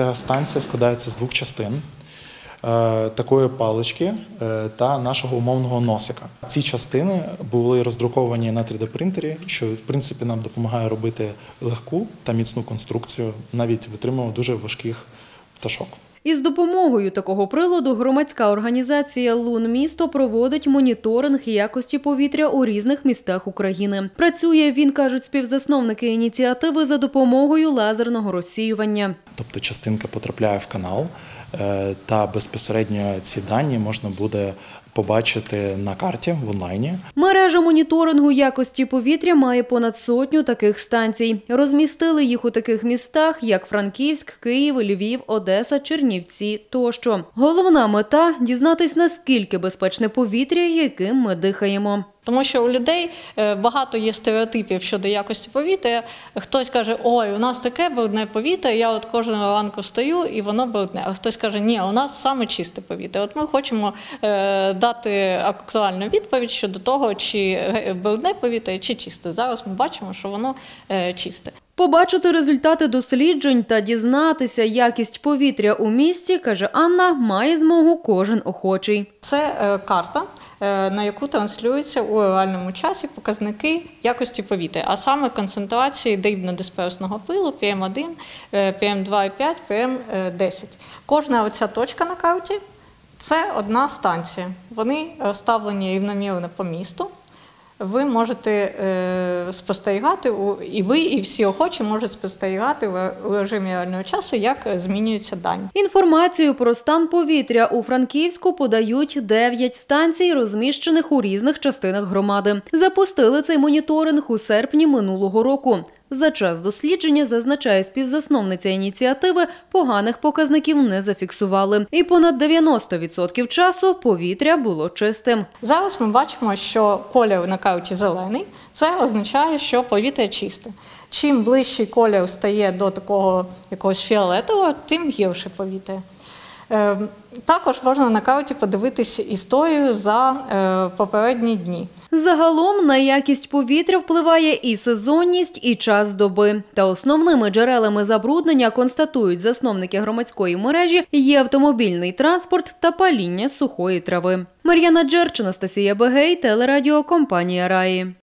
Ця станція складається з двох частин. е, Такої палички е, та нашого умовного носика. Ці частини були роздруковані на 3D-принтері, що в принципі нам допомагає робити легку та міцну конструкцію, навіть витримує дуже важких пташок. Із допомогою такого приладу громадська організація Лун місто проводить моніторинг якості повітря у різних містах України. Працює він, кажуть співзасновники ініціативи за допомогою лазерного розсіювання. Тобто частинка потрапляє в канал, е, та безпосередньо ці дані можна буде побачити на карті в онлайні. Мережа моніторингу якості повітря має понад сотню таких станцій. Розмістили їх у таких містах, як Франківськ, Київ, Львів, Одеса, Чернівці тощо. Головна мета дізнатись, наскільки безпечне повітря, яким ми дихаємо. Тому що у людей е, багато є стереотипів щодо якості повітря. Хтось каже, ой, у нас таке брудне повітря, я от кожного ранку встаю і воно брудне. А хтось каже, ні, у нас саме чисте повітря. От ми хочемо е, дати актуальну відповідь щодо того, чи е, брудне повітря, чи чисте. Зараз ми бачимо, що воно чисте. Побачити результати досліджень та дізнатися якість повітря у місті, каже Анна, має змогу кожен охочий. Це карта, на яку транслюються у реальному часі показники якості повітря, а саме концентрації дрібнодисперсного пилу PM1, е, PM2,5, PM10. Кожна оця точка на карті це одна станція. Вони розставлені рівномірно по місту. Ви можете е, спостерігати, і ви, і всі охочі можуть спостерігати в режимі реального часу, як змінюються дані. Інформацію про стан повітря у Франківську подають 9 станцій, розміщених у різних частинах громади. Запустили цей моніторинг у серпні минулого року. За час дослідження, зазначає співзасновниця ініціативи, поганих показників не зафіксували. І понад 90% часу повітря було чистим. Зараз ми бачимо, що колір на карті зелений. Це означає, що повітря чисте. Чим ближчий колір стає до такого якогось фіолетового, тим гірше повітря. Е, Також можна на карті подивитись історію за е, попередні дні. Загалом на якість повітря впливає і сезонність, і час доби. Та основними джерелами забруднення констатують засновники громадської мережі є автомобільний транспорт та паління сухої трави. Мар'яна Джерч, Анастасія Бегей, телерадіокомпанія Раї.